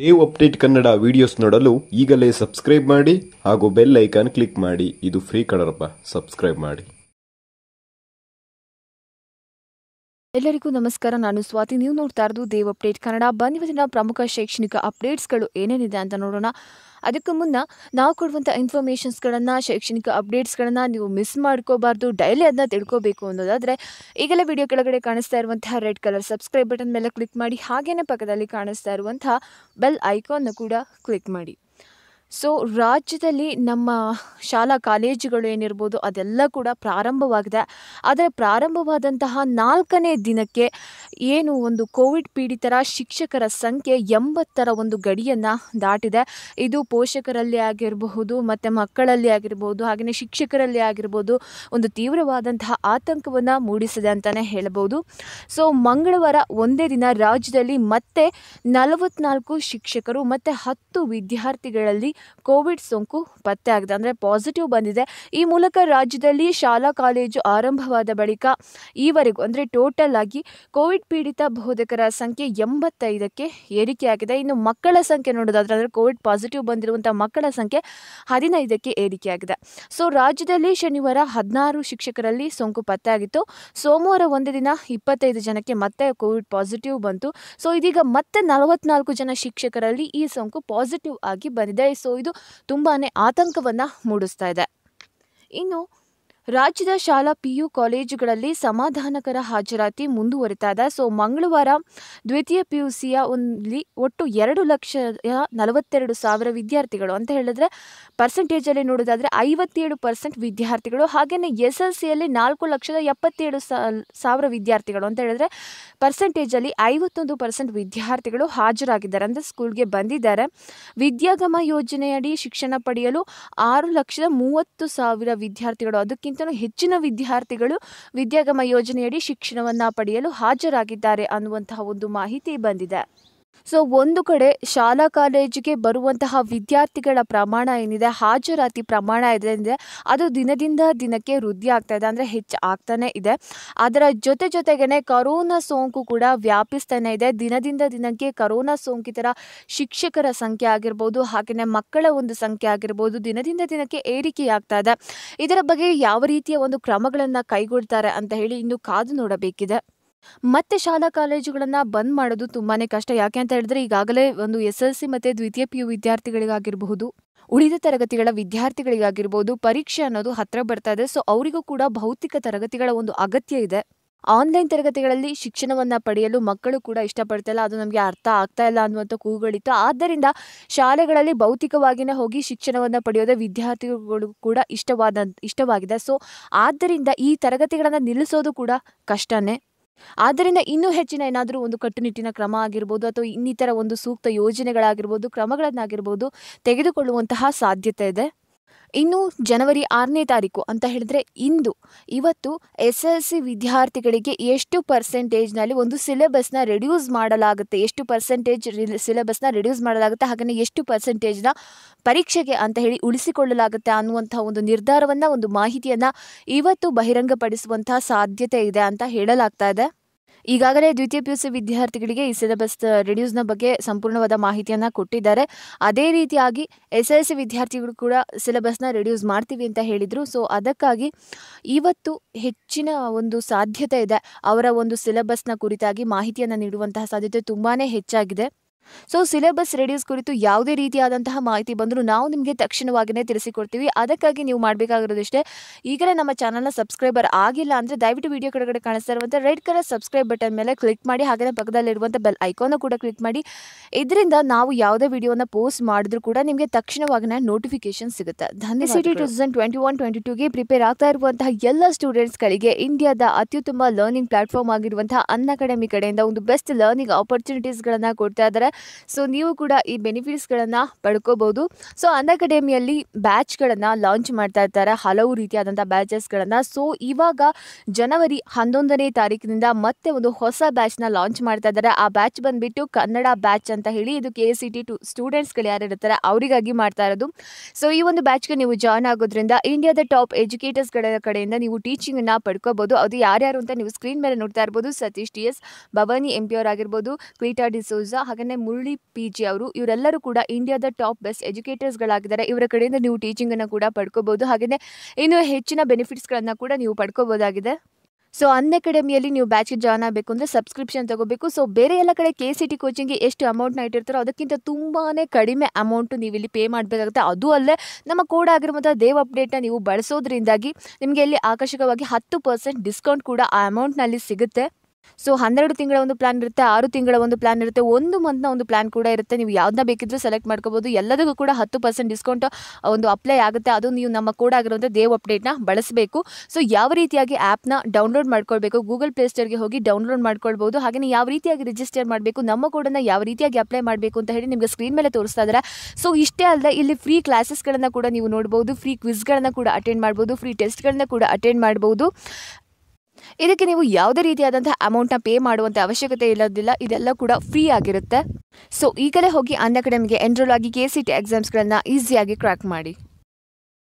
Dev update Kannada videos ನೋಡಲು ಈಗಲೇ subscribe ಮಾಡಿ ಹಾಗೂ ಬೆಲ್ ಐಕಾನ್ ಕ್ಲಿಕ್ ಮಾಡಿ. ಇದು ಫ್ರೀ ಕಡರಪ್ಪ ಸಬ್ಸ್ಕ್ರೈಬ್ ಮಾಡಿ. ಎಲ್ಲರಿಗೂ ನಮಸ್ಕಾರ. ನಾನು ಸ್ವಾತಿ. ನೀವು ನೋಡ್ತಾ ಇರೋದು ದೇವ್ ಅಪ್ಡೇಟ್. ಕನ್ನಡ ಬನ್ನಿ ಇವತ್ತಿನ ಪ್ರಮುಖ ಶೈಕ್ಷಣಿಕ ಅಪ್ಡೇಟ್ಸ್ಗಳು ಏನೇನಿದೆ ಅಂತ ನೋಡೋಣ. ಅದಕ್ಕೂ ಮುನ್ನ ನಾವು ಕೊಡುವಂಥ ಇನ್ಫಾರ್ಮೇಷನ್ಸ್ಗಳನ್ನು, ಶೈಕ್ಷಣಿಕ ಅಪ್ಡೇಟ್ಸ್ಗಳನ್ನು ನೀವು ಮಿಸ್ ಮಾಡ್ಕೋಬಾರ್ದು. ಡೈಲಿ ಅದನ್ನ ತಿಳ್ಕೋಬೇಕು ಅನ್ನೋದಾದರೆ, ಈಗಲೇ ವಿಡಿಯೋ ಕೆಳಗಡೆ ಕಾಣಿಸ್ತಾ ಇರುವಂತಹ ರೆಡ್ ಕಲರ್ ಸಬ್ಸ್ಕ್ರೈಬ್ ಬಟನ್ ಮೇಲೆ ಕ್ಲಿಕ್ ಮಾಡಿ, ಹಾಗೇನೇ ಪಕ್ಕದಲ್ಲಿ ಕಾಣಿಸ್ತಾ ಇರುವಂತಹ ಬೆಲ್ ಐಕಾನ್ನ ಕೂಡ ಕ್ಲಿಕ್ ಮಾಡಿ. ಸೊ ರಾಜ್ಯದಲ್ಲಿ ನಮ್ಮ ಶಾಲಾ ಕಾಲೇಜುಗಳು ಏನಿರ್ಬೋದು, ಅದೆಲ್ಲ ಕೂಡ ಪ್ರಾರಂಭವಾಗಿದೆ. ಆದರೆ ಪ್ರಾರಂಭವಾದಂತಹ ನಾಲ್ಕನೇ ದಿನಕ್ಕೆ ಏನು ಒಂದು ಕೋವಿಡ್ ಪೀಡಿತರ ಶಿಕ್ಷಕರ ಸಂಖ್ಯೆ ಎಂಬತ್ತರ ಒಂದು ಗಡಿಯನ್ನು ದಾಟಿದೆ. ಇದು ಪೋಷಕರಲ್ಲಿ ಆಗಿರಬಹುದು, ಮತ್ತು ಮಕ್ಕಳಲ್ಲಿ ಆಗಿರ್ಬೋದು, ಹಾಗೆಯೇ ಶಿಕ್ಷಕರಲ್ಲಿ ಆಗಿರ್ಬೋದು, ಒಂದು ತೀವ್ರವಾದಂತಹ ಆತಂಕವನ್ನು ಮೂಡಿಸಿದೆ ಅಂತಲೇ ಹೇಳ್ಬೋದು. ಸೊ ಮಂಗಳವಾರ ಒಂದೇ ದಿನ ರಾಜ್ಯದಲ್ಲಿ ಮತ್ತೆ ನಲವತ್ನಾಲ್ಕು ಶಿಕ್ಷಕರು ಮತ್ತು ಹತ್ತು ವಿದ್ಯಾರ್ಥಿಗಳಲ್ಲಿ ಕೋವಿಡ್ ಸೋಂಕು ಪತ್ತೆ ಆಗಿದೆ. ಅಂದರೆ ಪಾಸಿಟಿವ್ ಬಂದಿದೆ. ಈ ಮೂಲಕ ರಾಜ್ಯದಲ್ಲಿ ಶಾಲಾ, ಕಾಲೇಜು ಆರಂಭವಾದ ಬಳಿಕ ಈವರೆಗೂ ಅಂದರೆ ಟೋಟಲ್ ಆಗಿ ಕೋವಿಡ್ ಪೀಡಿತ ಬೋಧಕರ ಸಂಖ್ಯೆ ಎಂಬತ್ತೈದಕ್ಕೆ ಏರಿಕೆಯಾಗಿದೆ. ಇನ್ನು ಮಕ್ಕಳ ಸಂಖ್ಯೆ ನೋಡೋದಾದ್ರೆ ಅಂದರೆ ಕೋವಿಡ್ ಪಾಸಿಟಿವ್ ಬಂದಿರುವಂಥ ಮಕ್ಕಳ ಸಂಖ್ಯೆ ಹದಿನೈದಕ್ಕೆ ಏರಿಕೆಯಾಗಿದೆ. ಸೊ ರಾಜ್ಯದಲ್ಲಿ ಶನಿವಾರ ಹದಿನಾರು ಶಿಕ್ಷಕರಲ್ಲಿ ಸೋಂಕು ಪತ್ತೆಯಾಗಿತ್ತು ಸೋಮವಾರ ಒಂದು ದಿನ ಇಪ್ಪತ್ತೈದು ಜನಕ್ಕೆ ಮತ್ತೆ ಕೋವಿಡ್ ಪಾಸಿಟಿವ್ ಬಂತು. ಸೊ ಇದೀಗ ಮತ್ತೆ ನಲವತ್ನಾಲ್ಕು ಜನ ಶಿಕ್ಷಕರಲ್ಲಿ ಈ ಸೋಂಕು ಪಾಸಿಟಿವ್ ಆಗಿ ಬಂದಿದೆ. ಸೊ ಇದು ತುಂಬಾ ಆತಂಕವನ್ನು ಮೂಡಿಸ್ತಾ ಇದೆ. ಇನ್ನು ರಾಜ್ಯದ ಶಾಲಾ ಪಿ ಯು ಕಾಲೇಜುಗಳಲ್ಲಿ ಸಮಾಧಾನಕರ ಹಾಜರಾತಿ ಮುಂದುವರಿತಾದ. ಸೊ, ಮಂಗಳವಾರ ದ್ವಿತೀಯ ಪಿ ಯು ಸಿಯ ಒಂದು ಒಟ್ಟು ಎರಡು ಲಕ್ಷ ನಲವತ್ತೆರಡು ಸಾವಿರ ವಿದ್ಯಾರ್ಥಿಗಳು ಅಂತ ಹೇಳಿದ್ರೆ ಪರ್ಸೆಂಟೇಜಲ್ಲಿ ನೋಡೋದಾದರೆ ಐವತ್ತೇಳು ಪರ್ಸೆಂಟ್ ವಿದ್ಯಾರ್ಥಿಗಳು ಹಾಗೆಯೇ ಎಸ್ ಎಲ್ ಸಿಯಲ್ಲಿ ನಾಲ್ಕು ಲಕ್ಷದ ಎಪ್ಪತ್ತೇಳು ಸಾವಿರ ವಿದ್ಯಾರ್ಥಿಗಳು ಅಂತ ಹೇಳಿದ್ರೆ ಪರ್ಸೆಂಟೇಜಲ್ಲಿ ಐವತ್ತೊಂದು ಪರ್ಸೆಂಟ್ ವಿದ್ಯಾರ್ಥಿಗಳು ಹಾಜರಾಗಿದ್ದಾರೆ ಅಂದರೆ ಸ್ಕೂಲ್ಗೆ ಬಂದಿದ್ದಾರೆ. ವಿದ್ಯಾಗಮ ಯೋಜನೆಯಡಿ ಶಿಕ್ಷಣ ಪಡೆಯಲು ಆರು ಲಕ್ಷದ ಮೂವತ್ತು ಸಾವಿರ ವಿದ್ಯಾರ್ಥಿಗಳು ಅದಕ್ಕಿಂತಲೂ ಹೆಚ್ಚಿನ ವಿದ್ಯಾರ್ಥಿಗಳು ವಿದ್ಯಾಗಮ ಯೋಜನೆಯಡಿ ಶಿಕ್ಷಣವನ್ನು ಪಡೆಯಲು ಹಾಜರಾಗಿದ್ದಾರೆ ಅನ್ನುವಂತಹ ಒಂದು ಮಾಹಿತಿ ಬಂದಿದೆ. ಸೊ ಒಂದು ಕಡೆ ಶಾಲಾ ಕಾಲೇಜಿಗೆ ಬರುವಂತಹ ವಿದ್ಯಾರ್ಥಿಗಳ ಪ್ರಮಾಣ ಏನಿದೆ, ಹಾಜರಾತಿ ಪ್ರಮಾಣ ಏನಿದೆ ಅದು ದಿನದಿಂದ ದಿನಕ್ಕೆ ವೃದ್ಧಿ ಆಗ್ತಾ ಇದೆ ಅಂದರೆ ಹೆಚ್ಚು ಆಗ್ತಾನೆ ಇದೆ. ಅದರ ಜೊತೆ ಜೊತೆಗೇ ಕರೋನಾ ಸೋಂಕು ಕೂಡ ವ್ಯಾಪಿಸ್ತಾನೆ ಇದೆ. ದಿನದಿಂದ ದಿನಕ್ಕೆ ಕರೋನಾ ಸೋಂಕಿತರ ಶಿಕ್ಷಕರ ಸಂಖ್ಯೆ ಆಗಿರ್ಬೋದು ಹಾಗೆಯೇ ಮಕ್ಕಳ ಒಂದು ಸಂಖ್ಯೆ ಆಗಿರ್ಬೋದು, ದಿನದಿಂದ ದಿನಕ್ಕೆ ಏರಿಕೆಯಾಗ್ತಾ ಇದೆ. ಇದರ ಬಗ್ಗೆ ಯಾವ ರೀತಿಯ ಒಂದು ಕ್ರಮಗಳನ್ನು ಕೈಗೊಳ್ತಾರೆ ಅಂತ ಹೇಳಿ ಇನ್ನು ಕಾದು ನೋಡಬೇಕಿದೆ. ಮತ್ತೆ ಶಾಲಾ ಕಾಲೇಜುಗಳನ್ನು ಬಂದ್ ಮಾಡೋದು ತುಂಬಾನೇ ಕಷ್ಟ. ಯಾಕೆ ಅಂತ ಹೇಳಿದ್ರೆ ಈಗಾಗಲೇ ಒಂದು ಎಸ್ ಎಲ್ ಸಿ ಮತ್ತೆ ದ್ವಿತೀಯ ಪಿ ಯು ವಿದ್ಯಾರ್ಥಿಗಳಿಗಾಗಿರಬಹುದು, ಉಳಿದ ತರಗತಿಗಳ ವಿದ್ಯಾರ್ಥಿಗಳಿಗಾಗಿರ್ಬೋದು ಪರೀಕ್ಷೆ ಅನ್ನೋದು ಹತ್ರ ಬರ್ತಾ ಇದೆ. ಸೊ, ಅವರಿಗೂ ಕೂಡ ಭೌತಿಕ ತರಗತಿಗಳ ಒಂದು ಅಗತ್ಯ ಇದೆ. ಆನ್ಲೈನ್ ತರಗತಿಗಳಲ್ಲಿ ಶಿಕ್ಷಣವನ್ನ ಪಡೆಯಲು ಮಕ್ಕಳು ಕೂಡ ಇಷ್ಟಪಡ್ತಾಯಿಲ್ಲ ಅದು ನಮಗೆ ಅರ್ಥ ಆಗ್ತಾ ಇಲ್ಲ ಅನ್ನುವಂಥ ಕೂಗಳಿತ್ತು ಆದ್ದರಿಂದ ಶಾಲೆಗಳಲ್ಲಿ ಭೌತಿಕವಾಗಿನೇ ಹೋಗಿ ಶಿಕ್ಷಣವನ್ನು ಪಡೆಯೋದೇ ವಿದ್ಯಾರ್ಥಿಗಳು ಕೂಡ ಇಷ್ಟವಾದ, ಇಷ್ಟವಾಗಿದೆ. ಸೊ, ಆದ್ದರಿಂದ ಈ ತರಗತಿಗಳನ್ನು ನಿಲ್ಲಿಸೋದು ಕೂಡ ಕಷ್ಟನೇ. ಆದ್ದರಿಂದ ಇನ್ನೂ ಹೆಚ್ಚಿನ ಏನಾದರೂ ಒಂದು ಕಟ್ಟುನಿಟ್ಟಿನ ಕ್ರಮ ಆಗಿರ್ಬೋದು ಅಥವಾ ಇನ್ನಿತರ ಒಂದು ಸೂಕ್ತ ಯೋಜನೆಗಳಾಗಿರ್ಬೋದು, ಕ್ರಮಗಳನ್ನಾಗಿರ್ಬೋದು ತೆಗೆದುಕೊಳ್ಳುವಂತಹ ಸಾಧ್ಯತೆ ಇದೆ? ಇನ್ನು ಜನವರಿ ಆರನೇ ತಾರೀಕು ಅಂತ ಹೇಳಿದ್ರೆ ಇಂದು ಇವತ್ತು ಎಸ್ ಎಲ್ ಸಿ ವಿದ್ಯಾರ್ಥಿಗಳಿಗೆ ಎಷ್ಟು ಪರ್ಸೆಂಟೇಜ್ನಲ್ಲಿ ಒಂದು ಸಿಲೆಬಸ್ನ ರೆಡ್ಯೂಸ್ ಮಾಡಲಾಗುತ್ತೆ, ಎಷ್ಟು ಪರ್ಸೆಂಟೇಜ್ ಸಿಲೆಬಸ್ನ ರೆಡ್ಯೂಸ್ ಮಾಡಲಾಗುತ್ತೆ, ಹಾಗೆಯೇ ಎಷ್ಟು ಪರ್ಸೆಂಟೇಜ್ನ ಪರೀಕ್ಷೆಗೆ ಅಂತ ಹೇಳಿ ಉಳಿಸಿಕೊಳ್ಳಲಾಗುತ್ತೆ ಅನ್ನುವಂಥ ಒಂದು ನಿರ್ಧಾರವನ್ನು, ಒಂದು ಮಾಹಿತಿಯನ್ನು ಇವತ್ತು ಬಹಿರಂಗಪಡಿಸುವಂತಹ ಸಾಧ್ಯತೆ ಇದೆ ಅಂತ ಹೇಳಲಾಗ್ತಾ ಇದೆ. ಈಗಾಗಲೇ ದ್ವಿತೀಯ ಪಿ ಯು ಸಿ ವಿದ್ಯಾರ್ಥಿಗಳಿಗೆ ಈ ಸಿಲೆಬಸ್ ರೆಡ್ಯೂಸ್ನ ಬಗ್ಗೆ ಸಂಪೂರ್ಣವಾದ ಮಾಹಿತಿಯನ್ನು ಕೊಟ್ಟಿದ್ದಾರೆ. ಅದೇ ರೀತಿಯಾಗಿ ಎಸ್ ಎಲ್ ಸಿ ವಿದ್ಯಾರ್ಥಿಗಳು ಕೂಡ ಸಿಲೆಬಸ್ನ ರೆಡ್ಯೂಸ್ ಮಾಡ್ತೀವಿ ಅಂತ ಹೇಳಿದರು. ಸೊ ಅದಕ್ಕಾಗಿ ಇವತ್ತು ಹೆಚ್ಚಿನ ಒಂದು ಸಾಧ್ಯತೆ ಇದೆ ಅವರ ಒಂದು ಸಿಲೆಬಸ್ನ ಕುರಿತಾಗಿ ಮಾಹಿತಿಯನ್ನು ನೀಡುವಂತಹ ಸಾಧ್ಯತೆ ತುಂಬಾ ಹೆಚ್ಚಾಗಿದೆ. ಸೊ ಸಿಲೆಬಸ್ ರೆಡ್ಯೂಸ್ ಕುರಿತು ಯಾವುದೇ ರೀತಿಯಾದಂತಹ ಮಾಹಿತಿ ಬಂದರೂ ನಾವು ನಿಮಗೆ ತಕ್ಷಣವಾಗಿಯೇ ತಿಳಿಸಿಕೊಡ್ತೀವಿ. ಅದಕ್ಕಾಗಿ ನೀವು ಮಾಡಬೇಕಾಗಿರೋದಿಷ್ಟೇ ಈಗಲೇ ನಮ್ಮ ಚಾನಲ್ನ ಸಬ್ಸ್ಕ್ರೈಬರ್ ಆಗಿಲ್ಲ ಅಂದರೆ ದಯವಿಟ್ಟು ವಿಡಿಯೋ ಕೆಳಗಡೆ ಕಾಣಿಸ್ತಾ ಇರುವಂಥ ರೆಡ್ ಕಲರ್ ಸಬ್ಸ್ಕ್ರೈಬ್ ಬಟನ್ ಮೇಲೆ ಕ್ಲಿಕ್ ಮಾಡಿ ಹಾಗೆಯೇ ಪಕ್ಕದಲ್ಲಿರುವಂಥ ಬೆಲ್ ಐಕಾನ ಕೂಡ ಕ್ಲಿಕ್ ಮಾಡಿ. ಇದರಿಂದ ನಾವು ಯಾವುದೇ ವಿಡಿಯೋನ ಪೋಸ್ಟ್ ಮಾಡಿದ್ರೂ ಕೂಡ ನಿಮಗೆ ತಕ್ಷಣವಾಗಿನ ನೋಟಿಫಿಕೇಶನ್ ಸಿಗುತ್ತೆ. Dhanya city two thousand twenty one twenty ಟೂಗೆ prepare ಆಗ್ತಾ ಇರುವಂತಹ ಎಲ್ಲ ಸ್ಟೂಡೆಂಟ್ಸ್ಗಳಿಗೆ ಇಂಡಿಯಾದ ಅತ್ಯುತ್ತಮ ಲರ್ನಿಂಗ್ ಪ್ಲಾಟ್ಫಾರ್ಮ್ ಆಗಿರುವಂತಹ ಅನ್ ಅಕಾಡೆಮಿ ಕಡೆಯಿಂದ ಒಂದು ಬೆಸ್ಟ್ ಲರ್ನಿಂಗ್ ಆಪರ್ಚುನಿಟೀಸ್ಗಳನ್ನು ಕೊಡ್ತಾ ಇದ್ದಾರೆ. ಸೊ ನೀವು ಕೂಡ ಈ ಬೆನಿಫಿಟ್ಸ್ಗಳನ್ನು ಪಡ್ಕೋಬಹುದು ಸೊ ಅನ್ ಅಕಾಡೆಮಿಯಲ್ಲಿ ಬ್ಯಾಚ್ಗಳನ್ನು ಲಾಂಚ್ ಮಾಡ್ತಾ ಇರ್ತಾರೆ. ಹಲವು ರೀತಿಯಾದಂಥ ಬ್ಯಾಚಸ್ಗಳನ್ನು ಸೊ ಇವಾಗ ಜನವರಿ ಹನ್ನೊಂದನೇ ತಾರೀಕಿನಿಂದ ಮತ್ತೆ ಒಂದು ಹೊಸ ಬ್ಯಾಚ್ನ ಲಾಂಚ್ ಮಾಡ್ತಾ ಇದ್ದಾರೆ. ಆ ಬ್ಯಾಚ್ ಬಂದುಬಿಟ್ಟು ಕನ್ನಡ ಬ್ಯಾಚ್ ಅಂತ ಹೇಳಿ ಇದು K S C T two ಸ್ಟೂಡೆಂಟ್ಸ್ಗಳು ಯಾರು ಇರ್ತಾರೆ ಅವರಿಗಾಗಿ ಮಾಡ್ತಾ ಇರೋದು. ಸೊ ಈ ಒಂದು ಬ್ಯಾಚ್ಗೆ ನೀವು ಜಾಯ್ನ್ ಆಗೋದ್ರಿಂದ ಇಂಡಿಯಾದ ಟಾಪ್ ಎಜುಕೇಟರ್ಸ್ಗಳ ಕಡೆಯಿಂದ ನೀವು ಟೀಚಿಂಗನ್ನು ಪಡ್ಕೋಬೋದು. ಅದು ಯಾರ್ಯಾರು ಅಂತ ನೀವು ಸ್ಕ್ರೀನ್ ಮೇಲೆ ನೋಡ್ತಾ ಇರ್ಬೋದು. Satish T S Bhavani M P ಅವರಾಗಿರ್ಬೋದು D'Souza ಹಾಗೆಯೇ ಮುರಳಿ ಪಿ ಜಿ ಅವರು, ಇವರೆಲ್ಲರೂ ಕೂಡ ಇಂಡಿಯಾದ ಟಾಪ್ ಬೆಸ್ಟ್ ಎಜುಕೇಟರ್ಸ್ಗಳಾಗಿದ್ದಾರೆ. ಇವರ ಕಡೆಯಿಂದ ನೀವು ಟೀಚಿಂಗನ್ನು ಕೂಡ ಪಡ್ಕೋಬಹುದು. ಹಾಗೆಯೇ ಇನ್ನೂ ಹೆಚ್ಚಿನ ಬೆನಿಫಿಟ್ಸ್ಗಳನ್ನು ಕೂಡ ನೀವು ಪಡ್ಕೋಬೋದಾಗಿದೆ ಸೊ ಅನ್ ಅಕಾಡೆಮಿಯಲ್ಲಿ ನೀವು ಬ್ಯಾಚ್ಗೆ ಜಾಯ್ನ್ ಆಗಬೇಕು ಅಂದರೆ ಸಬ್ಸ್ಕ್ರಿಪ್ಷನ್ ತಗೋಬೇಕು. ಸೊ, ಬೇರೆ ಎಲ್ಲ ಕಡೆ ಕೆ ಸಿ ಟಿ ಕೋಚಿಂಗ್ಗೆ ಎಷ್ಟು ಅಮೌಂಟ್ನ ಇಟ್ಟಿರ್ತಾರೋ ಅದಕ್ಕಿಂತ ತುಂಬಾ ಕಡಿಮೆ ಅಮೌಂಟು ನೀವು ಇಲ್ಲಿ ಪೇ ಮಾಡಬೇಕಾಗುತ್ತೆ. ಅದು ಅಲ್ಲೇ ನಮ್ಮ ಕೋಡ್ ಆಗಿರುವಂಥ ದೇವ್ ಅಪ್ಡೇಟ್ನ ನೀವು ಬಳಸೋದ್ರಿಂದಾಗಿ ನಿಮಗೆ ಇಲ್ಲಿ ಆಕರ್ಷಕವಾಗಿ ಹತ್ತು ಪರ್ಸೆಂಟ್ ಡಿಸ್ಕೌಂಟ್ ಕೂಡ ಆ ಅಮೌಂಟ್ನಲ್ಲಿ ಸಿಗುತ್ತೆ. ಸೊ ಹನ್ನೆರಡು ತಿಂಗಳ ಒಂದು ಪ್ಲಾನ್ ಇರುತ್ತೆ, ಆರು ತಿಂಗಳ ಒಂದು ಪ್ಲಾನ್ ಇರುತ್ತೆ, ಒಂದು ಮಂತ್ನ ಒಂದು ಪ್ಲಾನ್ ಕೂಡ ಇರುತ್ತೆ. ನೀವು ಯಾವ್ದನ್ನ ಬೇಕಿದ್ರೂ ಸೆಲೆಕ್ಟ್ ಮಾಡ್ಕೋಬೋದು. ಎಲ್ಲದಕ್ಕೂ ಕೂಡ ಹತ್ತು ಪರ್ಸೆಂಟ್ ಡಿಸ್ಕೌಂಟ್ ಒಂದು ಅಪ್ಲೈ ಆಗುತ್ತೆ. ಅದು ನೀವು ನಮ್ಮ ಕೋಡ್ ಆಗಿರುವಂಥ ದೇವ್ ಅಪ್ಡೇಟ್ನ ಬಳಸಬೇಕು. ಸೊ ಯಾವ ರೀತಿಯಾಗಿ ಆ್ಯಪ್ನ ಡೌನ್ಲೋಡ್ ಮಾಡ್ಕೊಳ್ಬೇಕು? ಗೂಗಲ್ ಪ್ಲೇಸ್ಟೋರ್ಗೆ ಹೋಗಿ ಡೌನ್ಲೋಡ್ ಮಾಡ್ಕೊಳ್ಬೋದು. ಹಾಗೆಯೇ ಯಾವ ರೀತಿಯಾಗಿ ರಿಜಿಸ್ಟರ್ ಮಾಡಬೇಕು? ನಮ್ಮ ಕೋಡನ್ನು ಯಾವ ರೀತಿಯಾಗಿ ಅಪ್ಲೈ ಮಾಡಬೇಕು ಅಂತ ಹೇಳಿ ನಿಮಗೆ ಸ್ಕ್ರೀನ್ ಮೇಲೆ ತೋರಿಸ್ತಾ ಇದ್ದಾರೆ ಸೊ ಇಷ್ಟೇ ಅಲ್ಲದೆ ಇಲ್ಲಿ ಫ್ರೀ ಕ್ಲಾಸಸ್ಗಳನ್ನು ಕೂಡ ನೀವು ನೋಡ್ಬೋದು. ಫ್ರೀ ಕ್ವಿಸ್ಗಳನ್ನು ಕೂಡ ಅಟೆಂಡ್ ಮಾಡ್ಬೋದು. ಫ್ರೀ ಟೆಸ್ಟ್ಗಳನ್ನ ಕೂಡ ಅಟೆಂಡ್ ಮಾಡ್ಬೋದು. ಇದಕ್ಕೆ ನೀವು ಯಾವುದೇ ರೀತಿಯಾದಂತಹ ಅಮೌಂಟ್ನ ಪೇ ಮಾಡುವಂಥ ಅವಶ್ಯಕತೆ ಇಲ್ಲದಿಲ್ಲ, ಇದೆಲ್ಲ ಕೂಡ ಫ್ರೀ ಆಗಿರುತ್ತೆ. ಸೊ ಈಗಲೇ ಹೋಗಿ ಅನ್ ಅಕಾಡೆಮಿಗೆ ಎನ್ರೋಲ್ ಆಗಿ ಕೆ ಸಿ ಟಿ ಎಕ್ಸಾಮ್ಸ್ಗಳನ್ನ ಈಸಿಯಾಗಿ ಕ್ರ್ಯಾಕ್ ಮಾಡಿ.